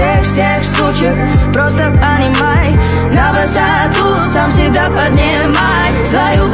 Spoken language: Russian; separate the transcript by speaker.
Speaker 1: Всех-всех сучек. Просто понимай На высоту сам себя поднимай. Свою